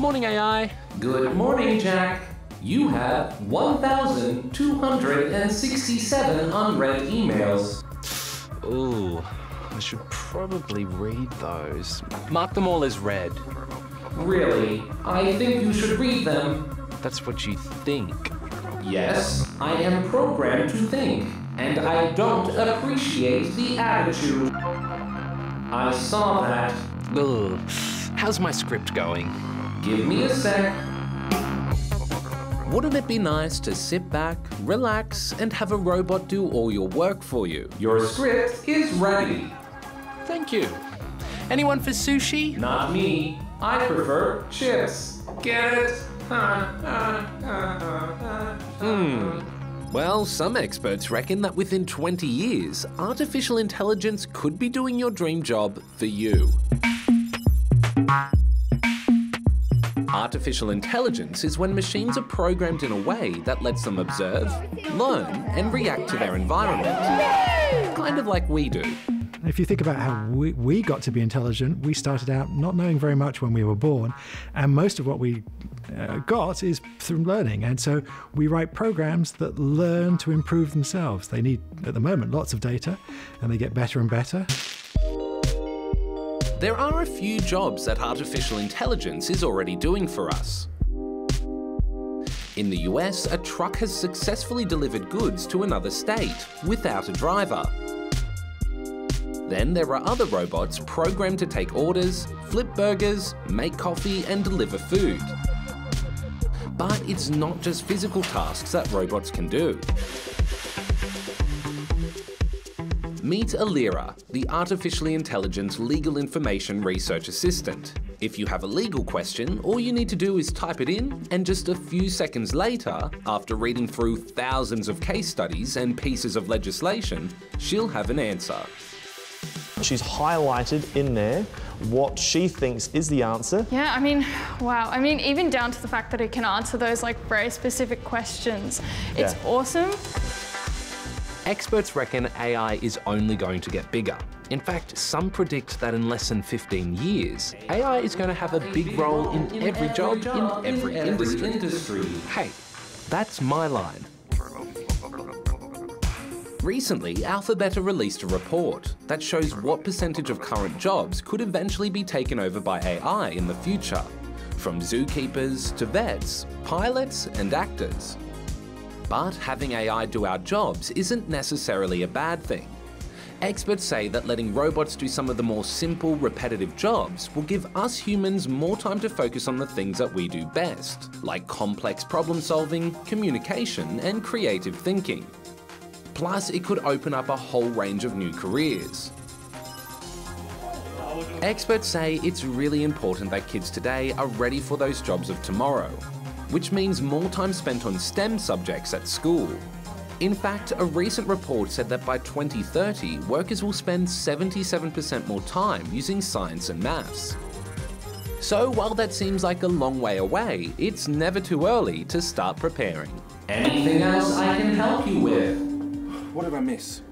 Morning, AI. Good morning, Jack. You have 1,267 unread emails. Ooh, I should probably read those. Mark them all as read. Really? I think you should read them. That's what you think. Yes, I am programmed to think, and I don't appreciate the attitude. I saw that. Ugh. How's my script going? Give me a sec. Wouldn't it be nice to sit back, relax, and have a robot do all your work for you? Your script is ready. Thank you. Anyone for sushi? Not me. I prefer chips. Get it? Hmm. Well, some experts reckon that within 20 years, artificial intelligence could be doing your dream job for you. Artificial intelligence is when machines are programmed in a way that lets them observe, learn, and react to their environment. Kind of like we do. If you think about how we, we got to be intelligent, we started out not knowing very much when we were born, and most of what we uh, got is through learning. And so we write programs that learn to improve themselves. They need, at the moment, lots of data, and they get better and better. There are a few jobs that artificial intelligence is already doing for us. In the US, a truck has successfully delivered goods to another state without a driver. Then there are other robots programmed to take orders, flip burgers, make coffee, and deliver food. But it's not just physical tasks that robots can do. Meet Ailira, the artificially intelligent legal information research assistant. If you have a legal question, all you need to do is type it in, and just a few seconds later, after reading through thousands of case studies and pieces of legislation, she'll have an answer. She's highlighted in there what she thinks is the answer. Yeah, I mean, wow. I mean, even down to the fact that it can answer those like very specific questions. It's Yeah. awesome. Experts reckon AI is only going to get bigger. In fact, some predict that in less than 15 years, AI is going to have a big role in every job in every industry. Hey, that's my line. Recently, Alphabeta released a report that shows what percentage of current jobs could eventually be taken over by AI in the future, from zookeepers to vets, pilots, and actors. But having AI do our jobs isn't necessarily a bad thing. Experts say that letting robots do some of the more simple, repetitive jobs will give us humans more time to focus on the things that we do best, like complex problem solving, communication, and creative thinking. Plus, it could open up a whole range of new careers. Experts say it's really important that kids today are ready for those jobs of tomorrow, which means more time spent on STEM subjects at school. In fact, a recent report said that by 2030, workers will spend 77% more time using science and maths. So while that seems like a long way away, it's never too early to start preparing. Anything else I can help you with? What did I miss?